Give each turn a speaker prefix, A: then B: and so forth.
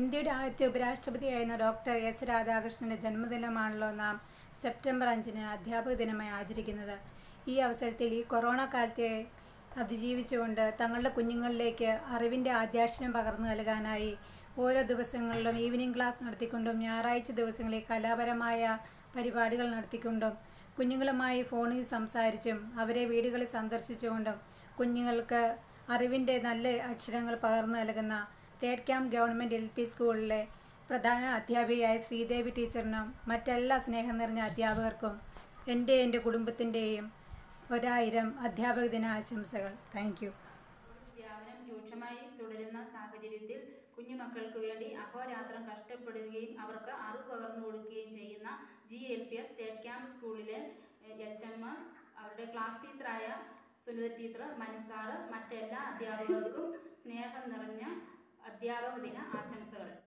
A: ഇന്ത്യയുടെ ആദ്യത്തെ ഉപരാഷ്ട്രപതിയായിരുന്ന doctor S രാധാകൃഷ്ണന്റെ ജന്മദിനമാണല്ലോ നാം സെപ്റ്റംബർ അഞ്ചിന് അധ്യാപക ദിനമായി ആചരിക്കുന്നത്. ഈ അവസരത്തിൽ ഈ കൊറോണ കാലത്തെ അതിജീവിച്ചുകൊണ്ട് തങ്ങളുടെ കുഞ്ഞുങ്ങളിലേക്ക് അറിവിന്റെ ആദ്യാക്ഷരം പകർന്നു നൽകാനായി ഓരോ ദിവസങ്ങളിലും ഈവനിംഗ് ക്ലാസ് നടത്തിക്കൊണ്ടും ഞായറാഴ്ച ദിവസങ്ങളിൽ കലാപരമായ പരിപാടികൾ നടത്തിക്കൊണ്ടും കുഞ്ഞുങ്ങളുമായി ഫോണിൽ സംസാരിച്ചും അവരെ വീടുകളിൽ സന്ദർശിച്ചുകൊണ്ടും കുഞ്ഞുങ്ങൾക്ക് അറിവിന്റെ നല്ല അക്ഷരങ്ങൾ പകർന്നു നൽകുന്ന third camp government L P സ്കൂളിലെ പ്രധാന അധ്യാപികയായ ശ്രീദേവി ടീച്ചറിനും മറ്റെല്ലാ സ്നേഹം നിറഞ്ഞ അധ്യാപകർക്കും എന്റെ എന്റെ കുടുംബത്തിന്റെയും ഒരായിരം അധ്യാപക ദിന ആശംസകൾ താങ്ക് യു
B: വ്യാപനം രൂക്ഷമായി തുടരുന്ന സാഹചര്യത്തിൽ കുഞ്ഞുമക്കൾക്ക് വേണ്ടി അഹോരാത്രം കഷ്ടപ്പെടുകയും അവർക്ക് അറിവ് പകർന്നു കൊടുക്കുകയും ചെയ്യുന്ന G L P S third camp സ്കൂളിലെ എച്ച് എം അവരുടെ ക്ലാസ് ടീച്ചറായ സുനിത ടീച്ചർ മനസ്സാറ് മറ്റെല്ലാ അധ്യാപകർക്കും സ്നേഹം നിറഞ്ഞ അധ്യാപക ദിന ആശംസകൾ